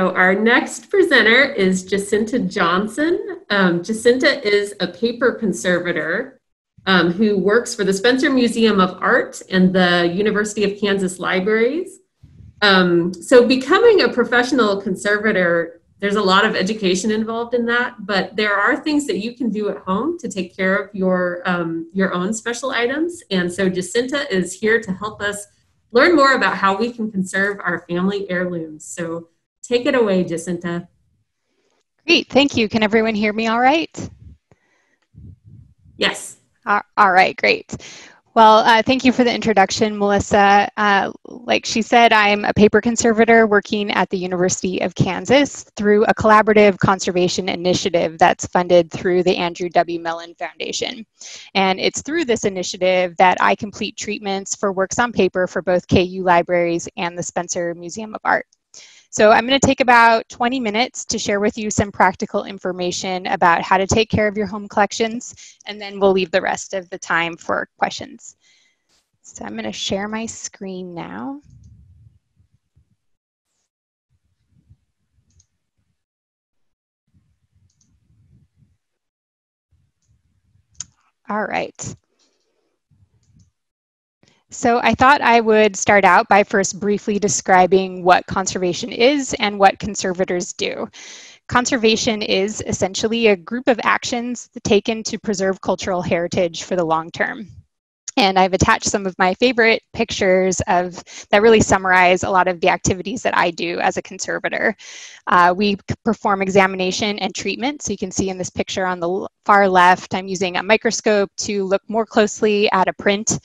So our next presenter is Jacinta Johnson. Um, Jacinta is a paper conservator um, who works for the Spencer Museum of Art and the University of Kansas Libraries. Um, so becoming a professional conservator, there's a lot of education involved in that, but there are things that you can do at home to take care of your, um, your own special items. And so Jacinta is here to help us learn more about how we can conserve our family heirlooms. So Take it away, Jacinta. Great, thank you. Can everyone hear me all right? Yes. All right, great. Well, uh, thank you for the introduction, Melissa. Uh, like she said, I'm a paper conservator working at the University of Kansas through a collaborative conservation initiative that's funded through the Andrew W. Mellon Foundation. And it's through this initiative that I complete treatments for works on paper for both KU libraries and the Spencer Museum of Art. So I'm going to take about 20 minutes to share with you some practical information about how to take care of your home collections, and then we'll leave the rest of the time for questions. So I'm going to share my screen now. All right. So I thought I would start out by first briefly describing what conservation is and what conservators do. Conservation is essentially a group of actions taken to preserve cultural heritage for the long term. And I've attached some of my favorite pictures of that really summarize a lot of the activities that I do as a conservator. Uh, we perform examination and treatment. So you can see in this picture on the far left, I'm using a microscope to look more closely at a print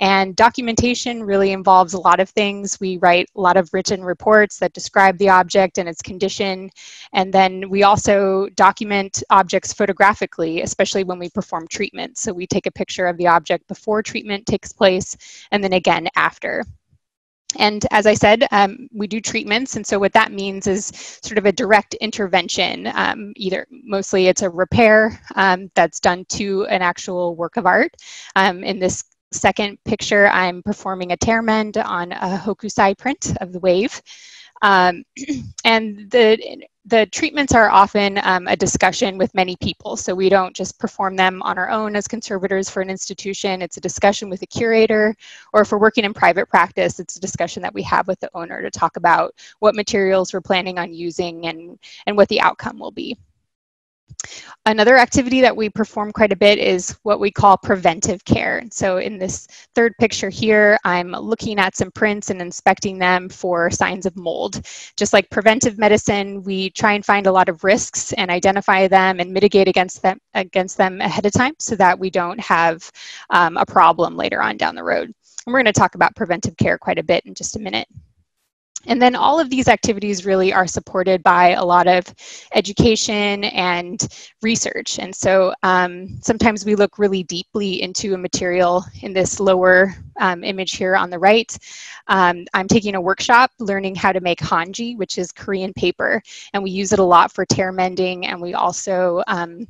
and documentation really involves a lot of things. We write a lot of written reports that describe the object and its condition. And then we also document objects photographically, especially when we perform treatment. So we take a picture of the object before treatment takes place and then again after. And as I said, um, we do treatments. And so what that means is sort of a direct intervention. Um, either mostly it's a repair um, that's done to an actual work of art. Um, in this second picture, I'm performing a tear mend on a hokusai print of the wave. Um, and the, the treatments are often um, a discussion with many people. So we don't just perform them on our own as conservators for an institution. It's a discussion with a curator, or if we're working in private practice, it's a discussion that we have with the owner to talk about what materials we're planning on using and, and what the outcome will be. Another activity that we perform quite a bit is what we call preventive care. So in this third picture here, I'm looking at some prints and inspecting them for signs of mold. Just like preventive medicine, we try and find a lot of risks and identify them and mitigate against them, against them ahead of time so that we don't have um, a problem later on down the road. And we're going to talk about preventive care quite a bit in just a minute. And then all of these activities really are supported by a lot of education and research. And so um, sometimes we look really deeply into a material in this lower um, image here on the right. Um, I'm taking a workshop learning how to make hanji, which is Korean paper. And we use it a lot for tear mending and we also um,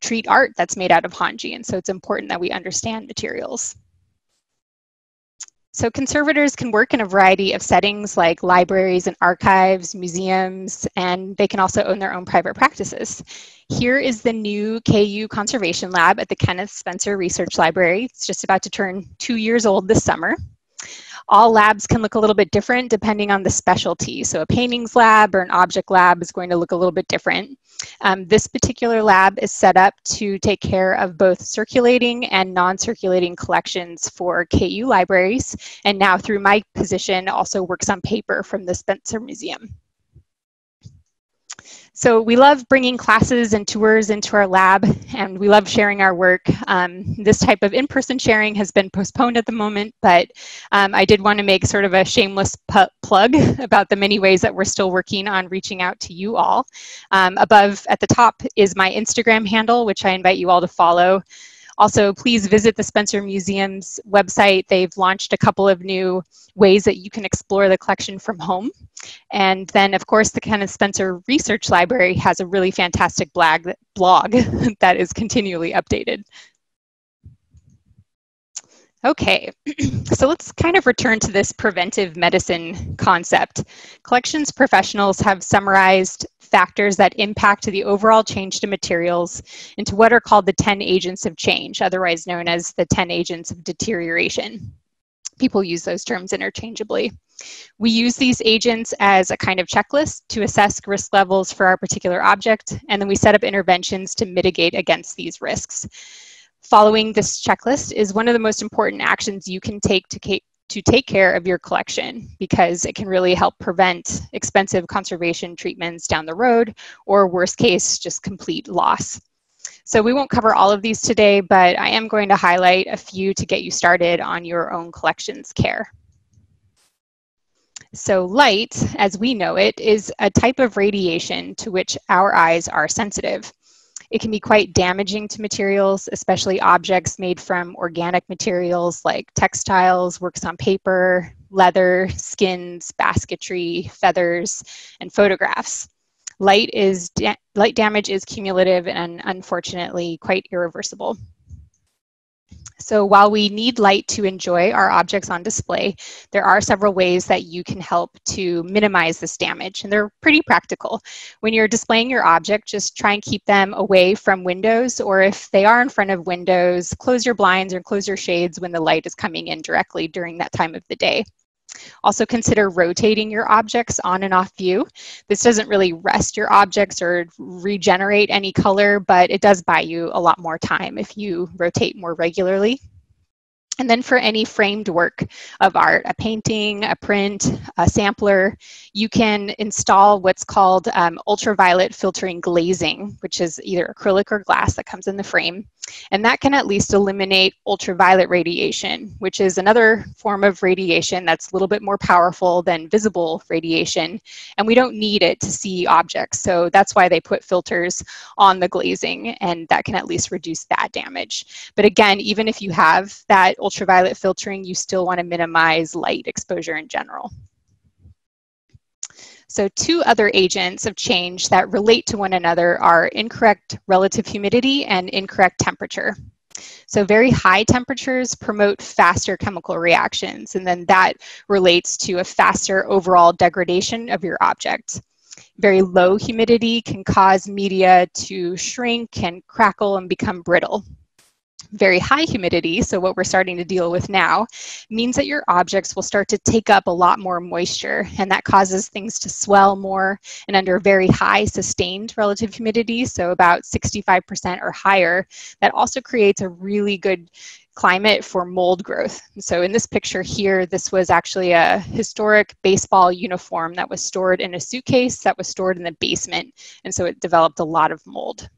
treat art that's made out of hanji. And so it's important that we understand materials. So conservators can work in a variety of settings like libraries and archives, museums, and they can also own their own private practices. Here is the new KU Conservation Lab at the Kenneth Spencer Research Library. It's just about to turn two years old this summer. All labs can look a little bit different depending on the specialty. So a paintings lab or an object lab is going to look a little bit different. Um, this particular lab is set up to take care of both circulating and non-circulating collections for KU libraries, and now through my position also works on paper from the Spencer Museum. So we love bringing classes and tours into our lab, and we love sharing our work. Um, this type of in-person sharing has been postponed at the moment, but um, I did want to make sort of a shameless plug about the many ways that we're still working on reaching out to you all. Um, above at the top is my Instagram handle, which I invite you all to follow. Also, please visit the Spencer Museum's website. They've launched a couple of new ways that you can explore the collection from home. And then, of course, the Kenneth Spencer Research Library has a really fantastic blog, blog that is continually updated. Okay, so let's kind of return to this preventive medicine concept. Collections professionals have summarized factors that impact the overall change to materials into what are called the 10 agents of change, otherwise known as the 10 agents of deterioration. People use those terms interchangeably. We use these agents as a kind of checklist to assess risk levels for our particular object, and then we set up interventions to mitigate against these risks. Following this checklist is one of the most important actions you can take to, to take care of your collection because it can really help prevent expensive conservation treatments down the road or worst case, just complete loss. So we won't cover all of these today, but I am going to highlight a few to get you started on your own collections care. So light, as we know it, is a type of radiation to which our eyes are sensitive. It can be quite damaging to materials, especially objects made from organic materials like textiles, works on paper, leather, skins, basketry, feathers, and photographs. Light, is da light damage is cumulative and unfortunately quite irreversible. So while we need light to enjoy our objects on display, there are several ways that you can help to minimize this damage, and they're pretty practical. When you're displaying your object, just try and keep them away from windows, or if they are in front of windows, close your blinds or close your shades when the light is coming in directly during that time of the day. Also consider rotating your objects on and off view. This doesn't really rest your objects or regenerate any color, but it does buy you a lot more time if you rotate more regularly. And then for any framed work of art, a painting, a print, a sampler, you can install what's called um, ultraviolet filtering glazing, which is either acrylic or glass that comes in the frame. And that can at least eliminate ultraviolet radiation, which is another form of radiation that's a little bit more powerful than visible radiation. And we don't need it to see objects. So that's why they put filters on the glazing, and that can at least reduce that damage. But again, even if you have that ultraviolet filtering, you still want to minimize light exposure in general. So two other agents of change that relate to one another are incorrect relative humidity and incorrect temperature. So very high temperatures promote faster chemical reactions, and then that relates to a faster overall degradation of your object. Very low humidity can cause media to shrink and crackle and become brittle very high humidity, so what we're starting to deal with now, means that your objects will start to take up a lot more moisture, and that causes things to swell more. And under very high sustained relative humidity, so about 65% or higher, that also creates a really good climate for mold growth. So in this picture here, this was actually a historic baseball uniform that was stored in a suitcase that was stored in the basement. And so it developed a lot of mold.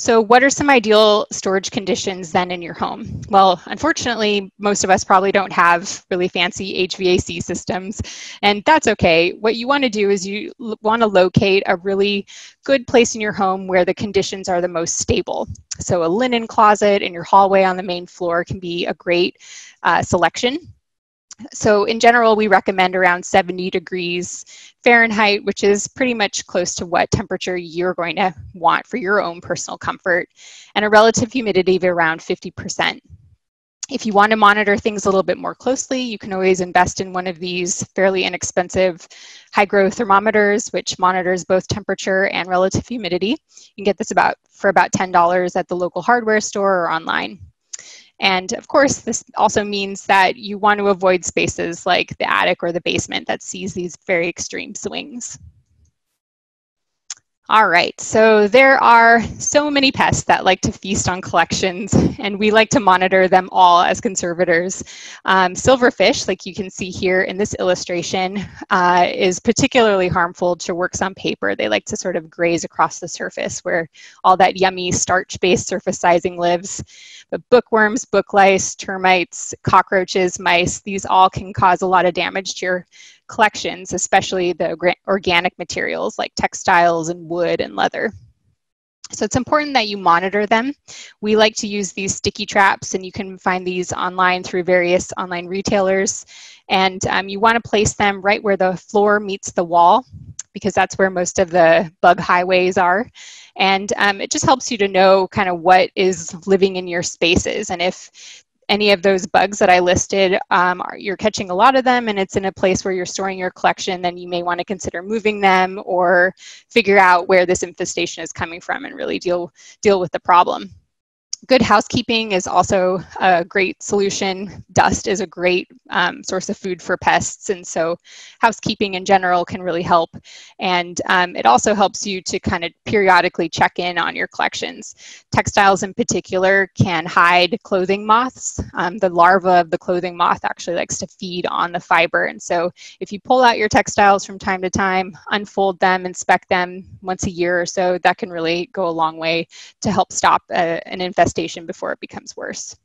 So what are some ideal storage conditions then in your home? Well, unfortunately, most of us probably don't have really fancy HVAC systems, and that's okay. What you want to do is you want to locate a really good place in your home where the conditions are the most stable. So a linen closet in your hallway on the main floor can be a great uh, selection so in general, we recommend around 70 degrees Fahrenheit, which is pretty much close to what temperature you're going to want for your own personal comfort, and a relative humidity of around 50%. If you want to monitor things a little bit more closely, you can always invest in one of these fairly inexpensive hygrothermometers, which monitors both temperature and relative humidity. You can get this about for about $10 at the local hardware store or online. And of course, this also means that you want to avoid spaces like the attic or the basement that sees these very extreme swings. All right, so there are so many pests that like to feast on collections, and we like to monitor them all as conservators. Um, silverfish, like you can see here in this illustration, uh, is particularly harmful to works on paper. They like to sort of graze across the surface where all that yummy starch-based surface sizing lives. But bookworms, book lice, termites, cockroaches, mice, these all can cause a lot of damage to your collections, especially the organic materials like textiles and wood and leather. So it's important that you monitor them. We like to use these sticky traps and you can find these online through various online retailers. And um, you wanna place them right where the floor meets the wall. because that's where most of the bug highways are. And um, it just helps you to know kind of what is living in your spaces. And if any of those bugs that I listed, um, are, you're catching a lot of them and it's in a place where you're storing your collection, then you may want to consider moving them or figure out where this infestation is coming from and really deal, deal with the problem good housekeeping is also a great solution. Dust is a great um, source of food for pests, and so housekeeping in general can really help. And um, it also helps you to kind of periodically check in on your collections. Textiles in particular can hide clothing moths. Um, the larva of the clothing moth actually likes to feed on the fiber, and so if you pull out your textiles from time to time, unfold them, inspect them once a year or so, that can really go a long way to help stop a, uh, an infestation infestation before it becomes worse.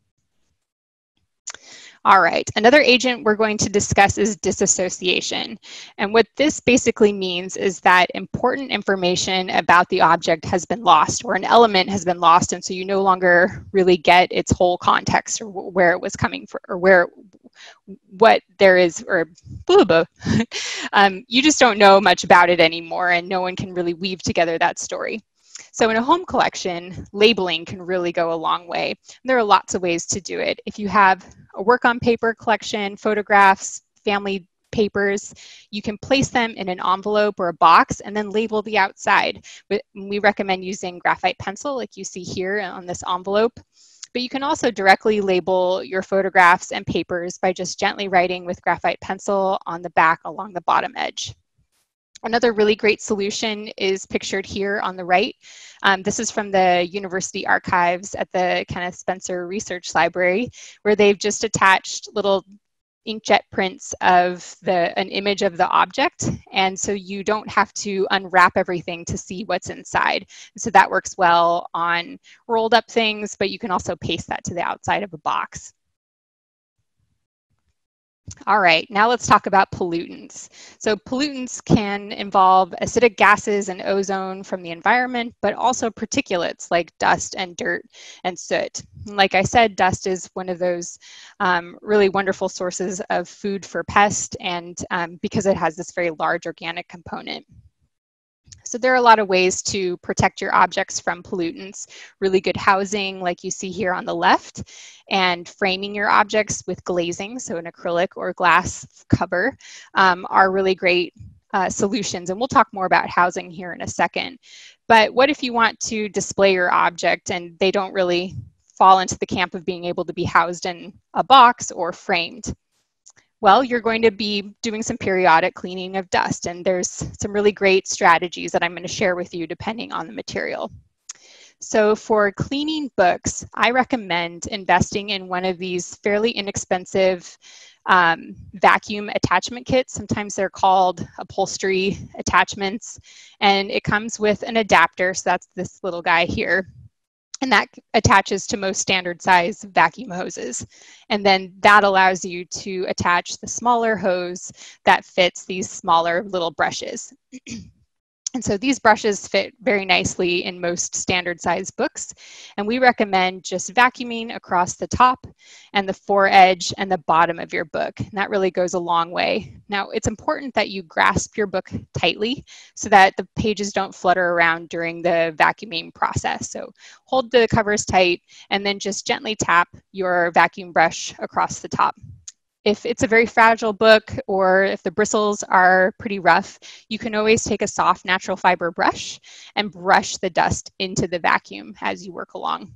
All right, another agent we're going to discuss is disassociation. And what this basically means is that important information about the object has been lost or an element has been lost and so you no longer really get its whole context or where it was coming from or where what there is or blah, blah. um, you just don't know much about it anymore and no one can really weave together that story. So in a home collection, labeling can really go a long way. There are lots of ways to do it. If you have a work on paper collection, photographs, family papers, you can place them in an envelope or a box and then label the outside. We recommend using graphite pencil like you see here on this envelope. But you can also directly label your photographs and papers by just gently writing with graphite pencil on the back along the bottom edge. Another really great solution is pictured here on the right. Um, this is from the university archives at the Kenneth Spencer Research Library, where they've just attached little inkjet prints of the an image of the object. And so you don't have to unwrap everything to see what's inside. So that works well on rolled up things but you can also paste that to the outside of a box all right, now let's talk about pollutants. So pollutants can involve acidic gases and ozone from the environment, but also particulates like dust and dirt and soot. Like I said, dust is one of those um, really wonderful sources of food for pests and um, because it has this very large organic component. So there are a lot of ways to protect your objects from pollutants. Really good housing, like you see here on the left, and framing your objects with glazing, so an acrylic or glass cover, um, are really great uh, solutions. And we'll talk more about housing here in a second. But what if you want to display your object and they don't really fall into the camp of being able to be housed in a box or framed? Well, you're going to be doing some periodic cleaning of dust, and there's some really great strategies that I'm going to share with you depending on the material. So for cleaning books, I recommend investing in one of these fairly inexpensive um, vacuum attachment kits. Sometimes they're called upholstery attachments, and it comes with an adapter. So that's this little guy here and that attaches to most standard size vacuum hoses. And then that allows you to attach the smaller hose that fits these smaller little brushes. And so these brushes fit very nicely in most standard size books. And we recommend just vacuuming across the top and the foredge and the bottom of your book. And that really goes a long way. Now, it's important that you grasp your book tightly so that the pages don't flutter around during the vacuuming process. So hold the covers tight and then just gently tap your vacuum brush across the top. If it's a very fragile book or if the bristles are pretty rough, you can always take a soft natural fiber brush and brush the dust into the vacuum as you work along.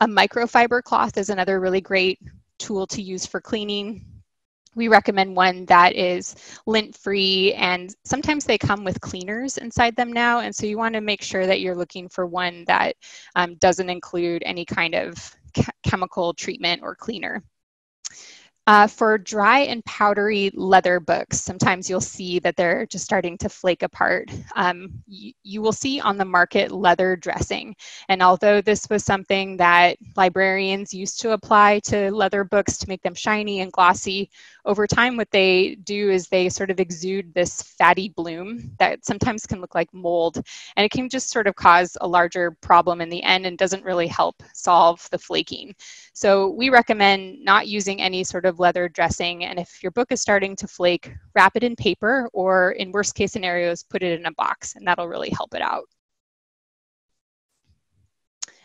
A microfiber cloth is another really great tool to use for cleaning. We recommend one that is lint free and sometimes they come with cleaners inside them now. And so you want to make sure that you're looking for one that um, doesn't include any kind of chemical treatment or cleaner. Uh, for dry and powdery leather books, sometimes you'll see that they're just starting to flake apart. Um, you, you will see on the market leather dressing. And although this was something that librarians used to apply to leather books to make them shiny and glossy, over time what they do is they sort of exude this fatty bloom that sometimes can look like mold. And it can just sort of cause a larger problem in the end and doesn't really help solve the flaking. So we recommend not using any sort of leather dressing. And if your book is starting to flake, wrap it in paper or in worst case scenarios, put it in a box and that'll really help it out.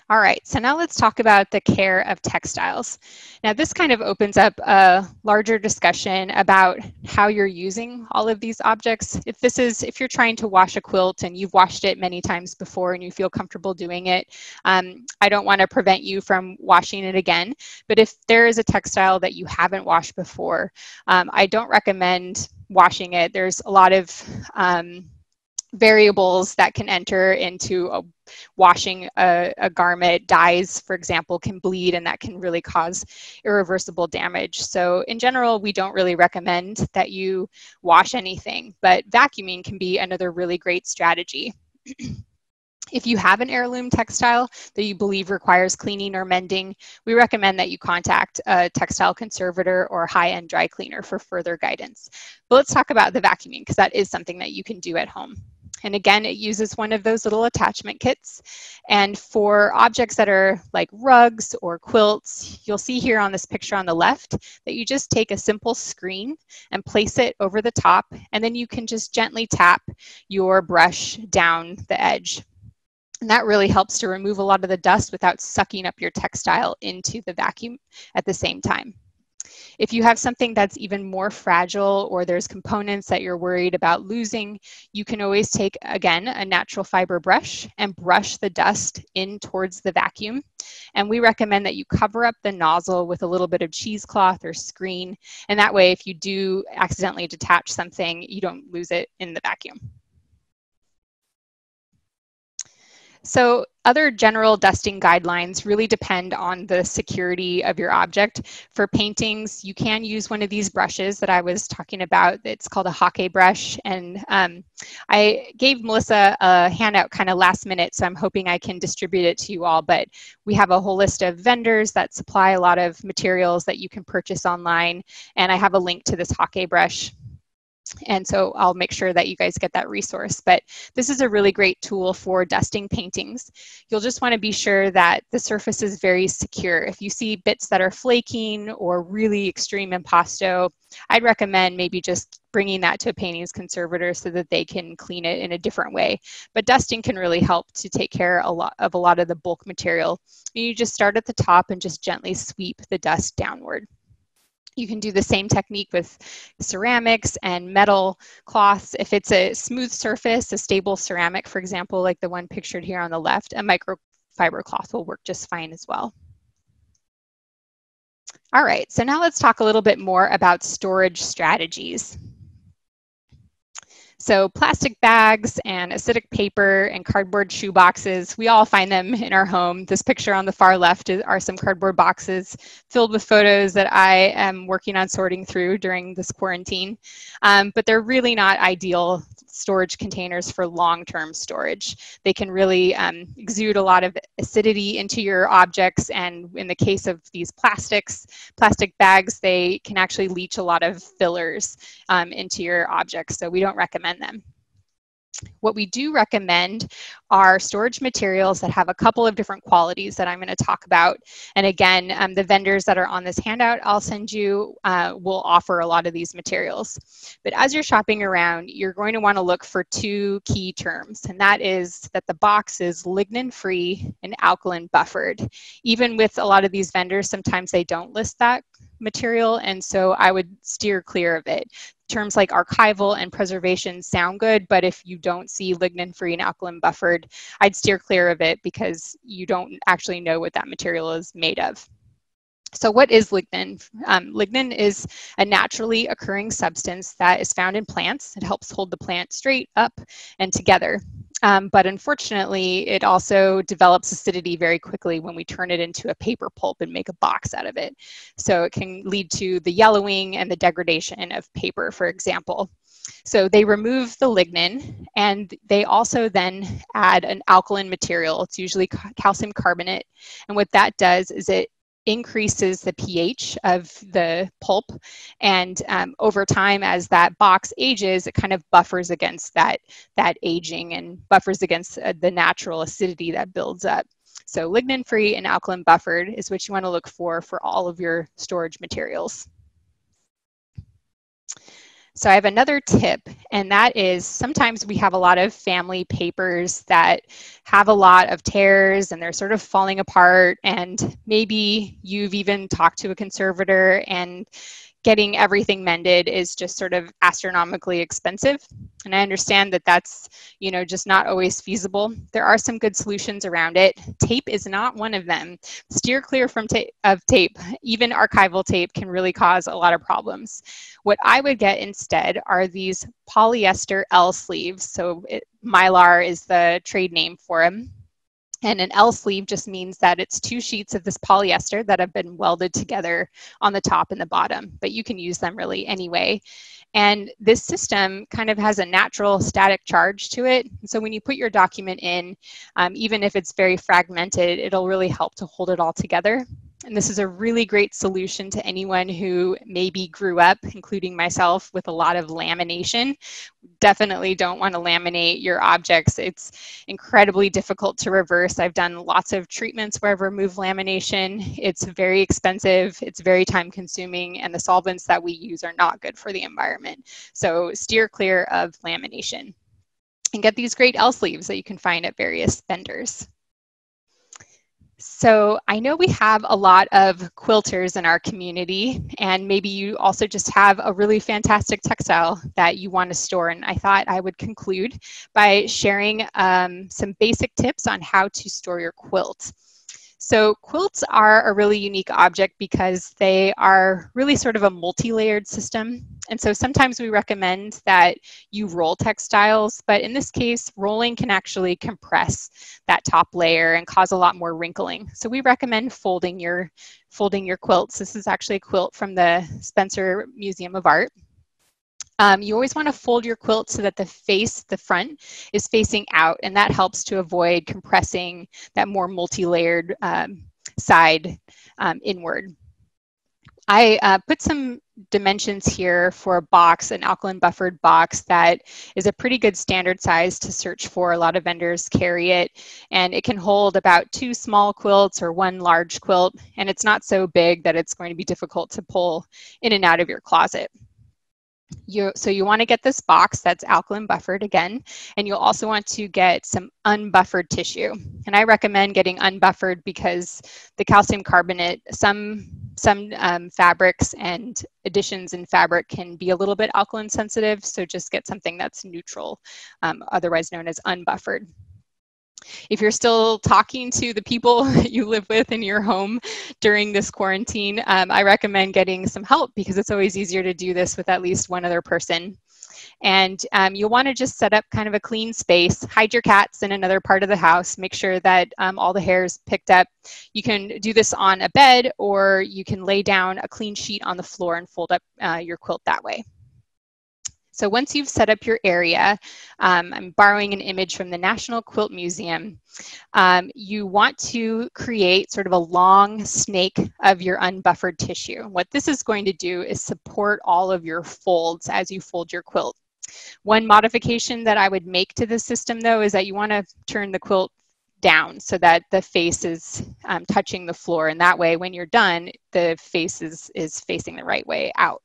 All right, so now let's talk about the care of textiles. Now this kind of opens up a larger discussion about how you're using all of these objects. If this is, if you're trying to wash a quilt and you've washed it many times before and you feel comfortable doing it, um, I don't want to prevent you from washing it again. But if there is a textile that you haven't washed before, um, I don't recommend washing it. There's a lot of um, variables that can enter into a, washing a, a, garment. Dyes, for example, can bleed and that can really cause irreversible damage. So in general, we don't really recommend that you wash anything, but vacuuming can be another really great strategy. If you have an heirloom textile that you believe requires cleaning or mending, we recommend that you contact a textile conservator or high-end dry cleaner for further guidance. But let's talk about the vacuuming because that is something that you can do at home. And again, it uses one of those little attachment kits. And for objects that are like rugs or quilts, you'll see here on this picture on the left that you just take a simple screen and place it over the top, and then you can just gently tap your brush down the edge. And that really helps to remove a lot of the dust without sucking up your textile into the vacuum at the same time. If you have something that's even more fragile or there's components that you're worried about losing, you can always take, again, a natural fiber brush and brush the dust in towards the vacuum. And we recommend that you cover up the nozzle with a little bit of cheesecloth or screen. And that way, if you do accidentally detach something, you don't lose it in the vacuum. So other general dusting guidelines really depend on the security of your object. For paintings, you can use one of these brushes that I was talking about. It's called a Hake brush. And um, I gave Melissa a handout kind of last minute, so I'm hoping I can distribute it to you all. But we have a whole list of vendors that supply a lot of materials that you can purchase online. And I have a link to this Hake brush and so I'll make sure that you guys get that resource. But this is a really great tool for dusting paintings. You'll just want to be sure that the surface is very secure. If you see bits that are flaking or really extreme impasto, I'd recommend maybe just bringing that to a paintings conservator so that they can clean it in a different way. But dusting can really help to take care a lot of a lot of the bulk material. You just start at the top and just gently sweep the dust downward. You can do the same technique with ceramics and metal cloths. If it's a smooth surface, a stable ceramic, for example, like the one pictured here on the left, a microfiber cloth will work just fine as well. All right, so now let's talk a little bit more about storage strategies. So plastic bags and acidic paper and cardboard shoe boxes, we all find them in our home. This picture on the far left are some cardboard boxes filled with photos that I am working on sorting through during this quarantine. Um, but they're really not ideal storage containers for long-term storage. They can really um, exude a lot of acidity into your objects and in the case of these plastics, plastic bags, they can actually leach a lot of fillers um, into your objects, so we don't recommend them. What we do recommend are storage materials that have a couple of different qualities that I'm going to talk about. And again, um, the vendors that are on this handout I'll send you uh, will offer a lot of these materials. But as you're shopping around, you're going to want to look for two key terms, and that is that the box is lignin-free and alkaline buffered. Even with a lot of these vendors, sometimes they don't list that material, and so I would steer clear of it terms like archival and preservation sound good, but if you don't see lignin-free and alkaline buffered, I'd steer clear of it because you don't actually know what that material is made of. So what is lignin? Um, lignin is a naturally occurring substance that is found in plants. It helps hold the plant straight up and together. Um, but unfortunately, it also develops acidity very quickly when we turn it into a paper pulp and make a box out of it. So it can lead to the yellowing and the degradation of paper, for example. So they remove the lignin and they also then add an alkaline material. It's usually calcium carbonate. And what that does is it increases the pH of the pulp. And um, over time, as that box ages, it kind of buffers against that, that aging and buffers against uh, the natural acidity that builds up. So lignin-free and alkaline buffered is what you want to look for for all of your storage materials. So I have another tip, and that is sometimes we have a lot of family papers that have a lot of tears and they're sort of falling apart, and maybe you've even talked to a conservator and getting everything mended is just sort of astronomically expensive. And I understand that that's, you know, just not always feasible. There are some good solutions around it. Tape is not one of them. Steer clear from ta- of tape. Even archival tape can really cause a lot of problems. What I would get instead are these polyester L sleeves. So it, Mylar is the trade name for them. And an L sleeve just means that it's two sheets of this polyester that have been welded together on the top and the bottom, but you can use them really anyway. And this system kind of has a natural static charge to it. So when you put your document in, um, even if it's very fragmented, it'll really help to hold it all together. And this is a really great solution to anyone who maybe grew up, including myself, with a lot of lamination. Definitely don't want to laminate your objects. It's incredibly difficult to reverse. I've done lots of treatments where I've removed lamination. It's very expensive, it's very time consuming, and the solvents that we use are not good for the environment. So steer clear of lamination. And get these great L sleeves that you can find at various vendors. So I know we have a lot of quilters in our community, and maybe you also just have a really fantastic textile that you want to store. And I thought I would conclude by sharing um, some basic tips on how to store your quilt. So quilts are a really unique object because they are really sort of a multi-layered system. And so sometimes we recommend that you roll textiles, but in this case, rolling can actually compress that top layer and cause a lot more wrinkling. So we recommend folding your, folding your quilts. This is actually a quilt from the Spencer Museum of Art. Um, you always want to fold your quilt so that the face, the front, is facing out, and that helps to avoid compressing that more multi-layered um, side um, inward. I uh, put some dimensions here for a box, an alkaline buffered box that is a pretty good standard size to search for. A lot of vendors carry it, and it can hold about two small quilts or one large quilt, and it's not so big that it's going to be difficult to pull in and out of your closet. You, so you want to get this box that's alkaline buffered again, and you'll also want to get some unbuffered tissue. And I recommend getting unbuffered because the calcium carbonate, some some um, fabrics and additions in fabric can be a little bit alkaline sensitive, so just get something that's neutral, um, otherwise known as unbuffered. If you're still talking to the people you live with in your home during this quarantine, um, I recommend getting some help because it's always easier to do this with at least one other person. And um, you'll want to just set up kind of a clean space, hide your cats in another part of the house, make sure that um, all the hair is picked up. You can do this on a bed or you can lay down a clean sheet on the floor and fold up uh, your quilt that way. So once you've set up your area, um, I'm borrowing an image from the National Quilt Museum, um, you want to create sort of a long snake of your unbuffered tissue. What this is going to do is support all of your folds as you fold your quilt. One modification that I would make to the system though is that you want to turn the quilt down so that the face is um, touching the floor and that way when you're done the face is, is facing the right way out.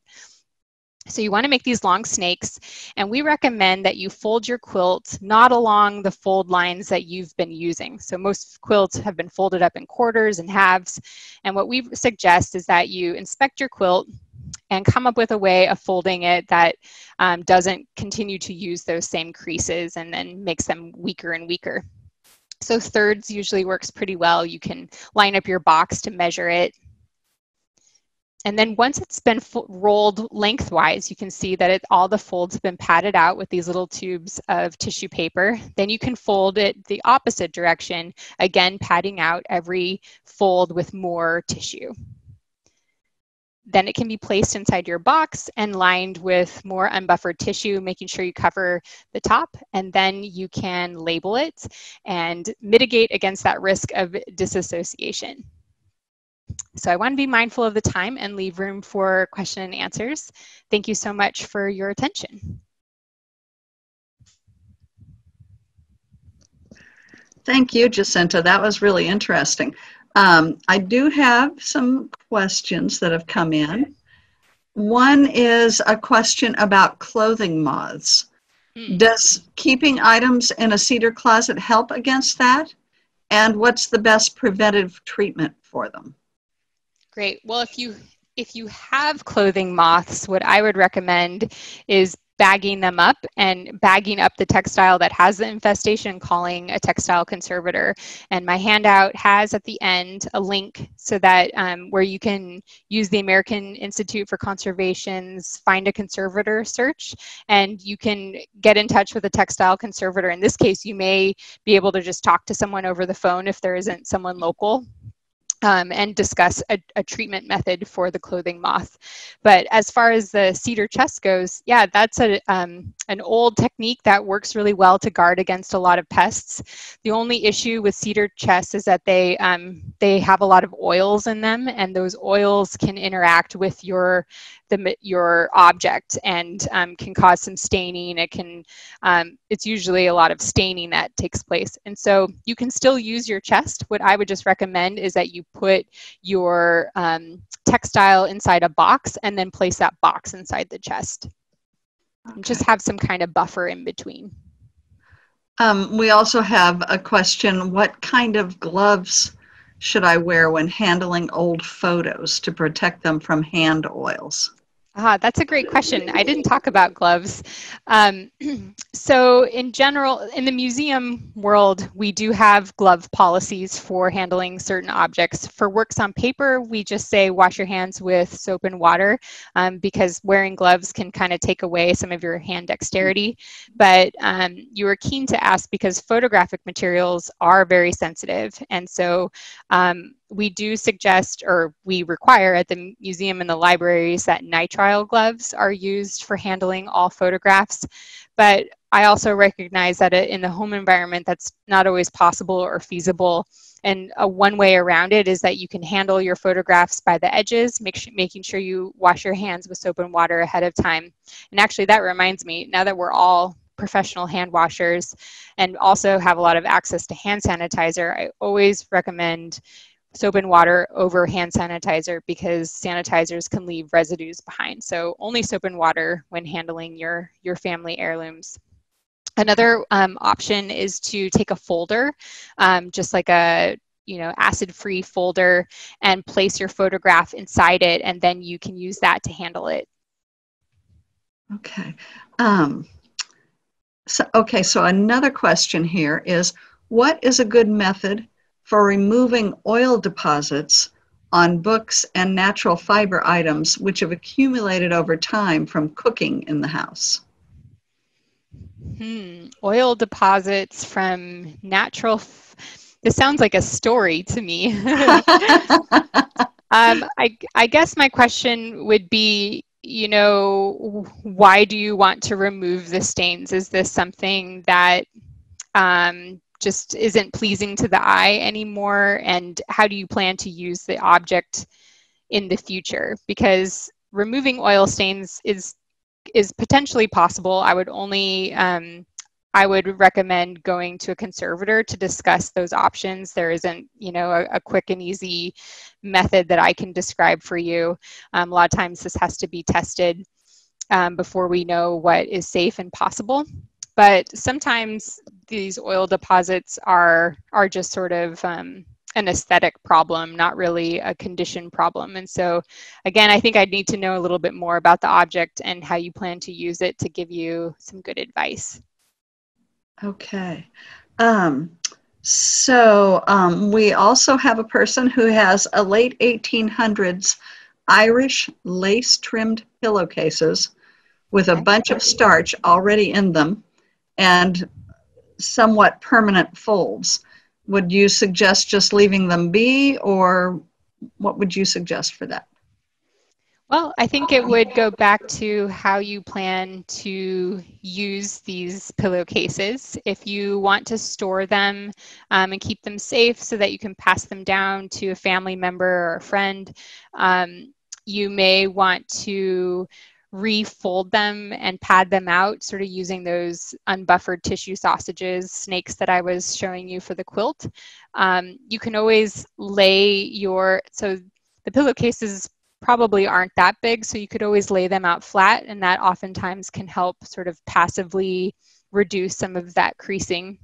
So you want to make these long snakes, and we recommend that you fold your quilt not along the fold lines that you've been using. So most quilts have been folded up in quarters and halves, and what we suggest is that you inspect your quilt and come up with a way of folding it that um, doesn't continue to use those same creases and then makes them weaker and weaker. So thirds usually works pretty well. You can line up your box to measure it and then once it's been rolled lengthwise, you can see that it, all the folds have been padded out with these little tubes of tissue paper. Then you can fold it the opposite direction, again padding out every fold with more tissue. Then it can be placed inside your box and lined with more unbuffered tissue, making sure you cover the top. And then you can label it and mitigate against that risk of disassociation. So I want to be mindful of the time and leave room for question and answers. Thank you so much for your attention. Thank you, Jacinta. That was really interesting. Um, I do have some questions that have come in. one is a question about clothing moths. Hmm. Does keeping items in a cedar closet help against that? And what's the best preventive treatment for them? Great. Well, if you if you have clothing moths, what I would recommend is bagging them up and bagging up the textile that has the infestation, calling a textile conservator. And my handout has at the end a link so that um, where you can use the American Institute for Conservation's Find a Conservator search, and you can get in touch with a textile conservator. In this case, you may be able to just talk to someone over the phone if there isn't someone local um, and discuss a, a, treatment method for the clothing moth. But as far as the cedar chest goes, yeah, that's a, um, an old technique that works really well to guard against a lot of pests. The only issue with cedar chests is that they, um, they have a lot of oils in them and those oils can interact with your the your object and um, can cause some staining. It can um, it's usually a lot of staining that takes place, and so you can still use your chest. What I would just recommend is that you put your um, textile inside a box and then place that box inside the chest. Okay. Just have some kind of buffer in between. Um, we also have a question: What kind of gloves? should I wear when handling old photos to protect them from hand oils? Ah, that's a great question. I didn't talk about gloves. Um, so, in general, in the museum world, we do have glove policies for handling certain objects. For works on paper, we just say wash your hands with soap and water um, because wearing gloves can kind of take away some of your hand dexterity. But um, you were keen to ask because photographic materials are very sensitive. And so, um, we do suggest or we require at the museum and the libraries that nitrile gloves are used for handling all photographs. But I also recognize that in the home environment, that's not always possible or feasible. And a one way around it is that you can handle your photographs by the edges, make making sure you wash your hands with soap and water ahead of time. And actually, that reminds me now that we're all professional hand washers and also have a lot of access to hand sanitizer, I always recommend soap and water over hand sanitizer because sanitizers can leave residues behind. So only soap and water when handling your, your family heirlooms. Another um, option is to take a folder, um, just like a you know acid-free folder, and place your photograph inside it, and then you can use that to handle it. Okay. Um, so, okay, so another question here is, what is a good method for removing oil deposits on books and natural fiber items which have accumulated over time from cooking in the house. Hmm. Oil deposits from natural. F- this sounds like a story to me. um, I, I guess my question would be you know, why do you want to remove the stains? Is this something that um, just isn't pleasing to the eye anymore? And how do you plan to use the object in the future? Because removing oil stains is is potentially possible. I would only um, i would recommend going to a conservator to discuss those options. There isn't you know a, a quick and easy method that i can describe for you. Um, a lot of times this has to be tested um, before we know what is safe and possible but sometimes these oil deposits are are just sort of um, an aesthetic problem, not really a condition problem. And so, again, I think I'd need to know a little bit more about the object and how you plan to use it to give you some good advice. Okay. Um, so, um, we also have a person who has a late 1800s Irish lace trimmed pillowcases with a bunch of starch already in them and somewhat permanent folds. Would you suggest just leaving them be, or what would you suggest for that? Well, I think it would go back to how you plan to use these pillowcases. If you want to store them um, and keep them safe so that you can pass them down to a family member or a friend, um, you may want to refold them and pad them out, sort of using those unbuffered tissue sausages, snakes that I was showing you for the quilt. Um, you can always lay your, so the pillowcases probably aren't that big, so you could always lay them out flat, and that oftentimes can help sort of passively reduce some of that creasing.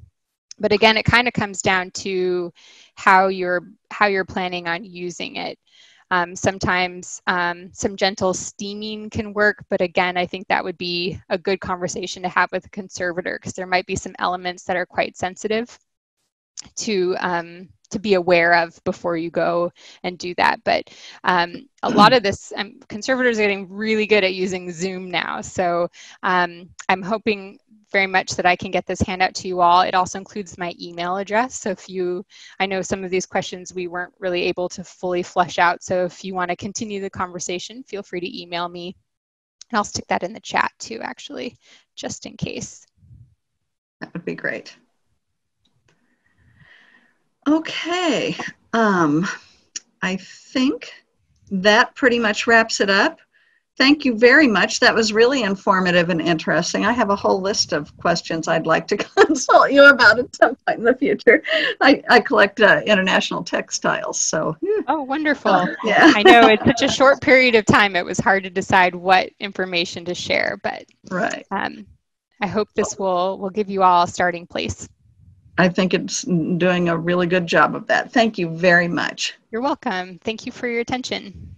But again, it kind of comes down to how you're how you're planning on using it. Um, sometimes um, some gentle steaming can work, but again, I think that would be a good conversation to have with a conservator because there might be some elements that are quite sensitive to um, to be aware of before you go and do that. But um, a lot of this, um, conservators are getting really good at using Zoom now. So um, I'm hoping very much that I can get this handout to you all. It also includes my email address. So if you, I know some of these questions we weren't really able to fully flesh out. So if you want to continue the conversation, feel free to email me. And I'll stick that in the chat too, actually, just in case. That would be great. Okay, um, I think that pretty much wraps it up. Thank you very much. That was really informative and interesting. I have a whole list of questions I'd like to consult you about at some point in the future. I, I collect uh, international textiles, so. Oh, wonderful. Uh, yeah. I know it's such a short period of time, it was hard to decide what information to share, but right. Um, I hope this will, will give you all a starting place. I think it's doing a really good job of that. Thank you very much. You're welcome. Thank you for your attention.